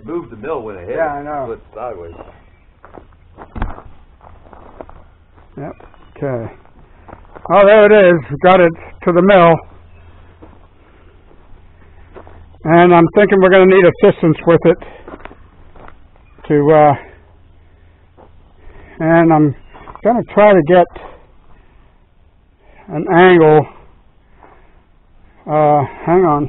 It moved the mill when it hit Yeah, it. I know. Flipped sideways. Yep. Okay. Oh, there it is. Got it to the mill. And I'm thinking we're going to need assistance with it to, uh, and I'm going to try to get an angle. Uh, hang on.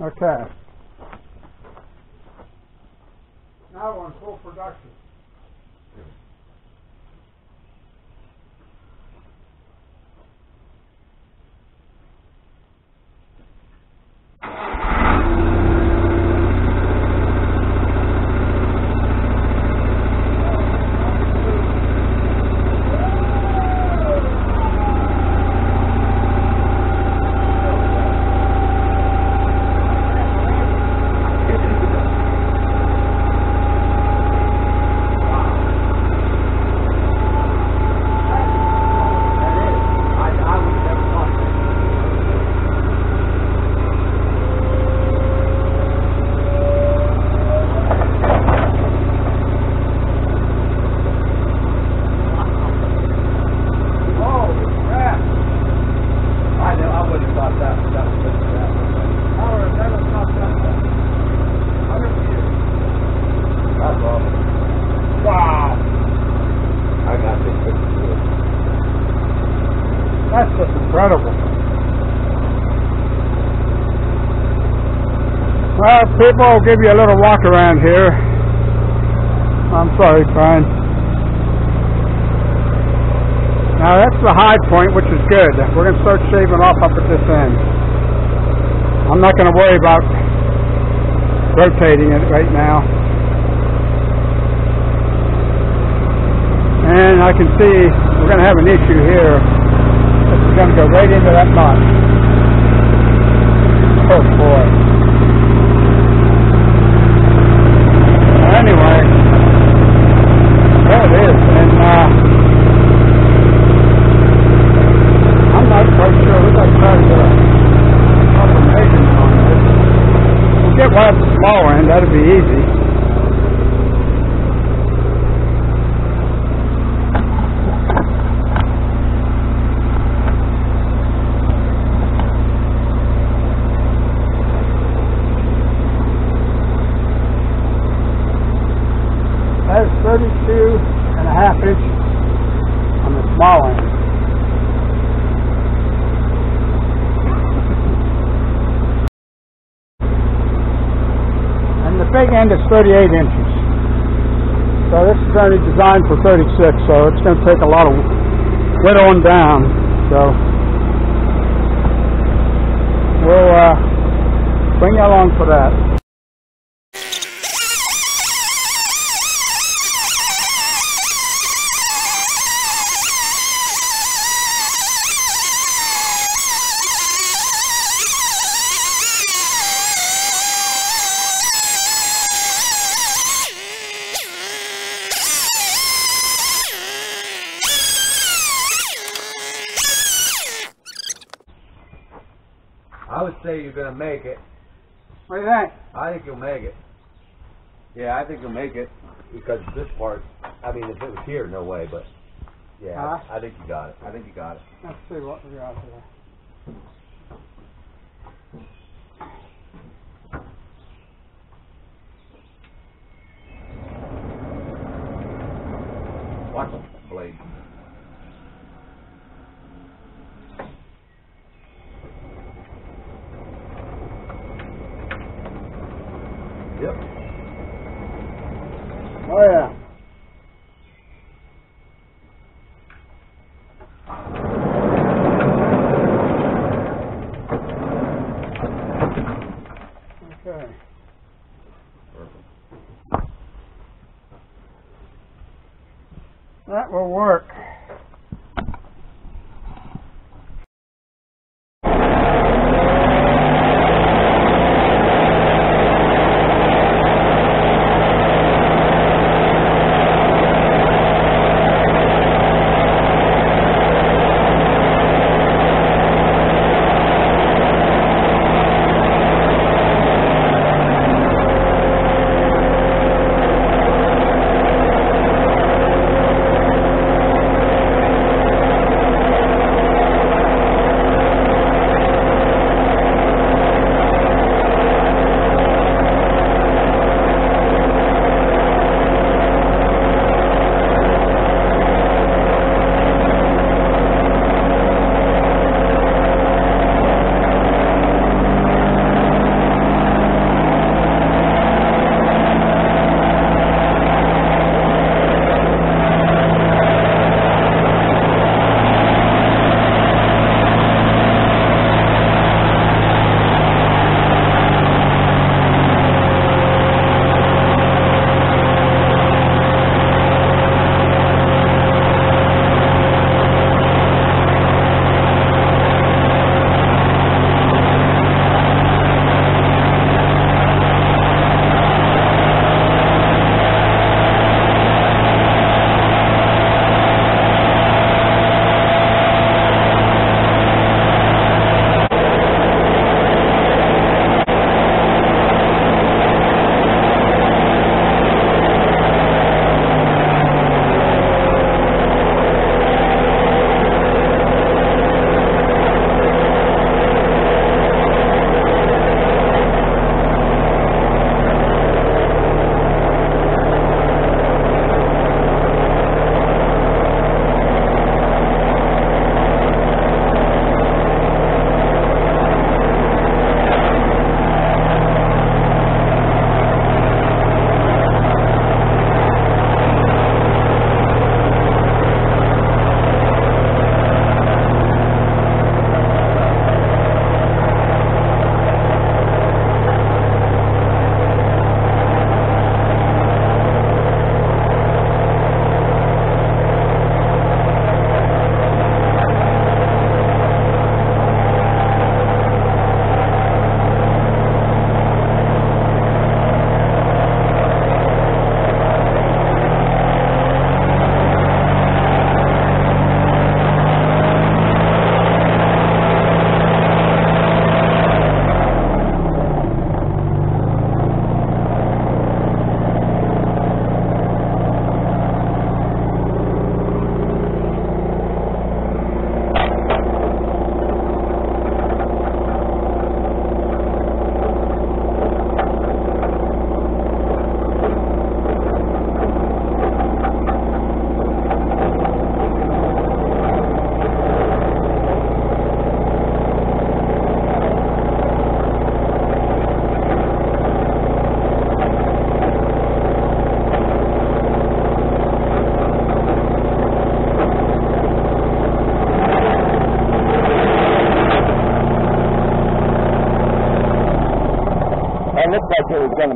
Okay. Now we're full production. I, I would never thought that. Oh, crap. I know, I wouldn't have thought that, that was just that. I would have never thought that. Hundred years. That's awesome. Wow. I got this picture too. That's just incredible. Well, people will give you a little walk around here. I'm sorry, fine. Now that's the high point, which is good. We're going to start shaving off up at this end. I'm not going to worry about rotating it right now. And I can see we're going to have an issue here. This is going to go right into that knot. Oh boy. Anyway, there it is, and uh, I'm not quite sure. We've got to try to get a proper measurement on this. We'll get one at the small end. That'll be easy. That's 32 and a half inches on the small end. And the big end is 38 inches. So this is only designed for 36, so it's going to take a lot of whittling down. So we'll uh, bring you along for that. I would say you're gonna make it. What do you think? I think you'll make it. Yeah, I think you'll make it because this part. I mean, if it was here, no way. But yeah, Huh? I think you got it. I think you got it. Let's see what we got here. Watch the blade. Yep. Oh yeah. Okay. That will work.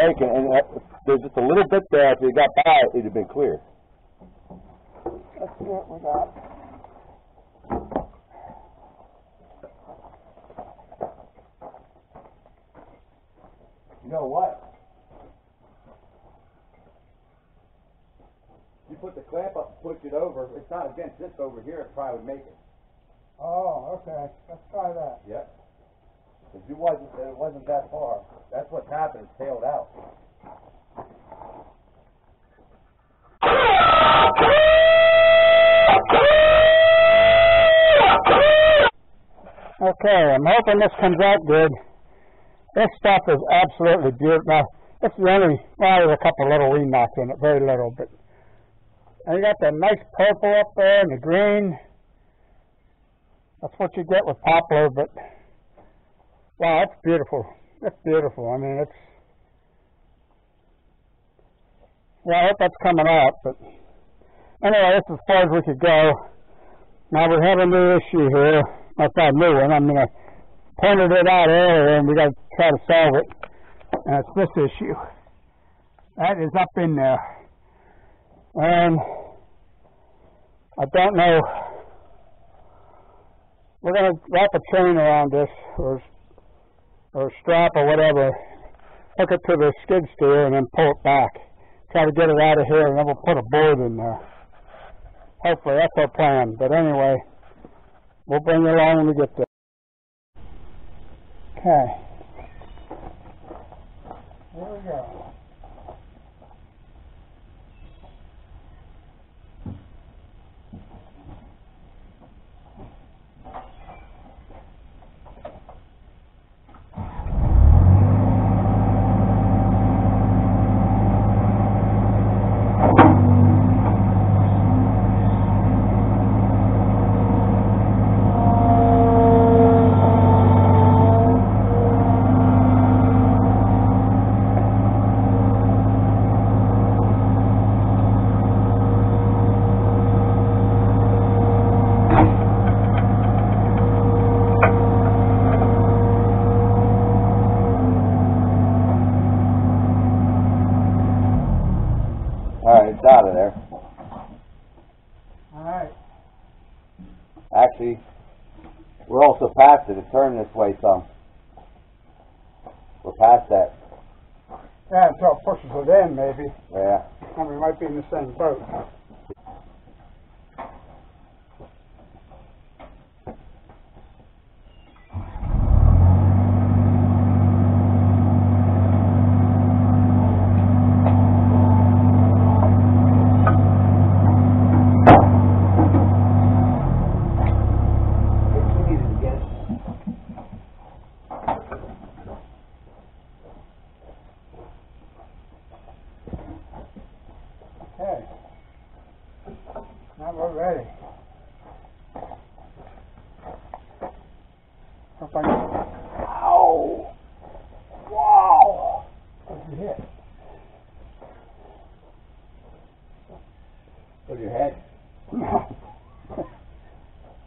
It make it, and that, there's just a little bit there, if you got by, it, it'd have been clear. Let's see what we got. You know what? You put the clamp up and push it over, it's not against this over here, it probably would make it. Oh, okay, let's try that. Yep. Cause it wasn't, it wasn't that far. That's what's happened, it's tailed out. Okay, I'm hoping this comes out good. This stuff is absolutely beautiful. It's the only, well, there's a couple little remarks in it, very little, but and you got that nice purple up there and the green. That's what you get with poplar, but wow, that's beautiful. That's beautiful. I mean, it's well, I hope that's coming out, but anyway, that's as far as we could go. Now we have a new issue here. Not a new one. I mean, I pointed it out earlier, and we got to try to solve it. And it's this issue. That is up in there, and I don't know. We're going to wrap a chain around this, or or strap or whatever. Hook it to the skid steer, and then pull it back. Try to get it out of here, and then we'll put a board in there. Hopefully, that's our plan. But anyway, we'll bring you along when we get there. Okay. Here we go.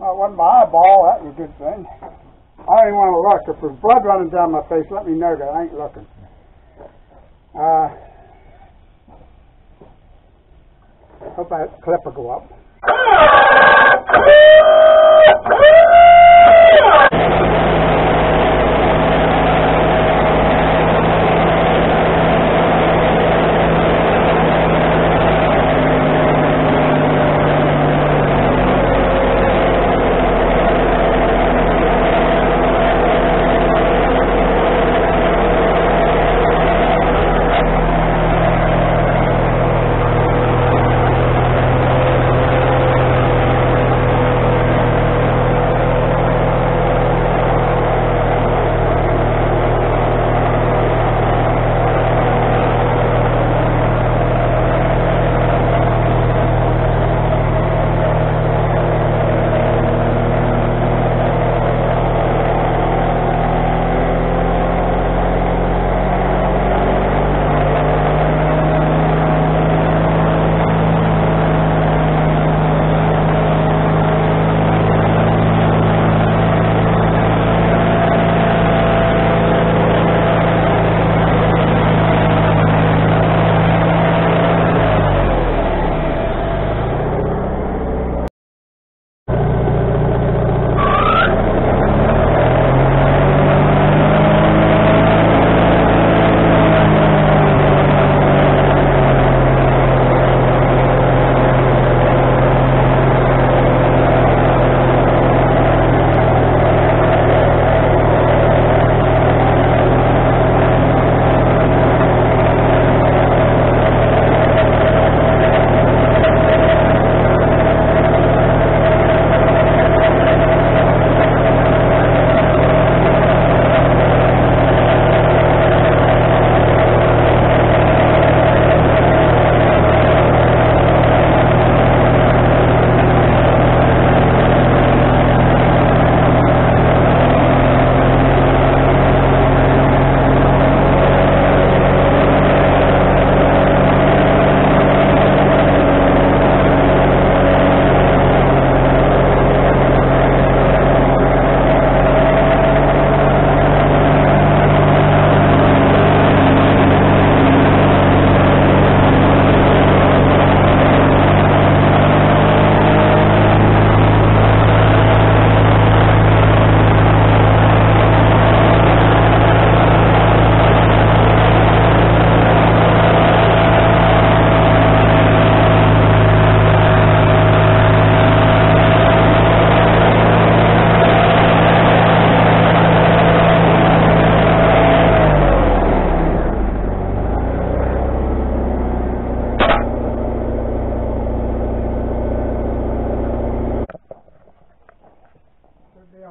Well, it wasn't my eyeball. That was a good thing. I didn't want to look. If there's blood running down my face, let me know that I ain't looking. Uh, hope that clip will go up.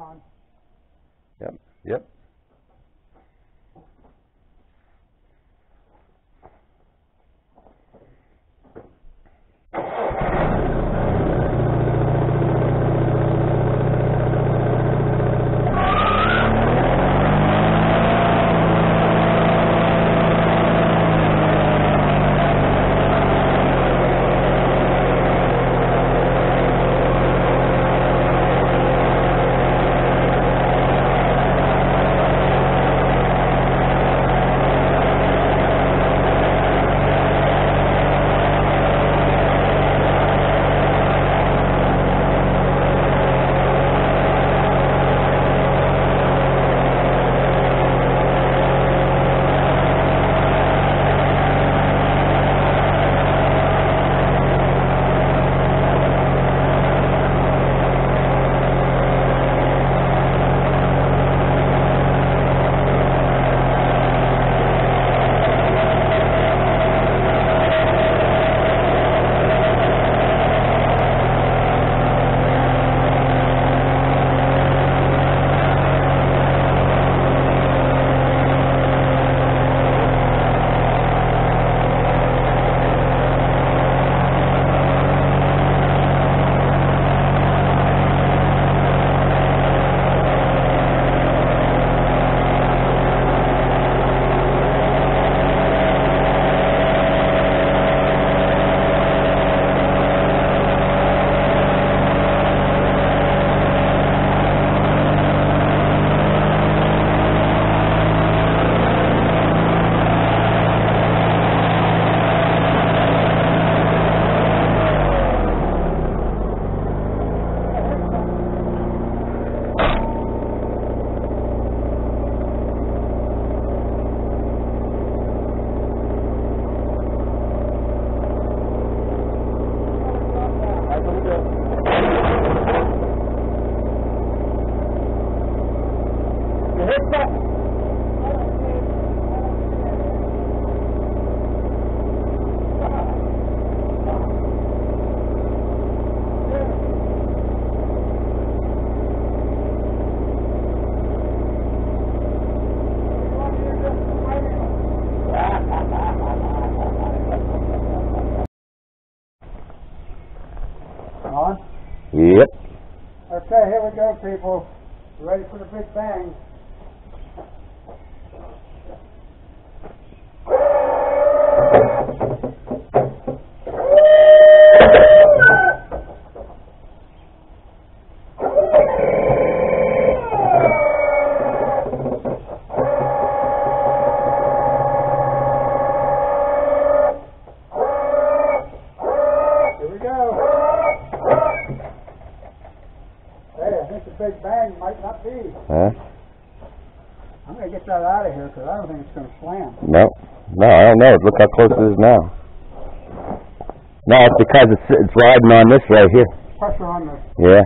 on. Yep. Yep. People. Ready for the big bang. Think the big bang might not be. Huh? I'm gonna get that out of here because I don't think it's gonna slam. No. No, I don't know. Look how close it is now. No, it's because it's it's riding on this right here. Pressure on the. Yeah.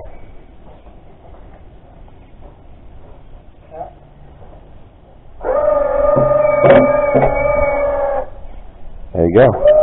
There you go.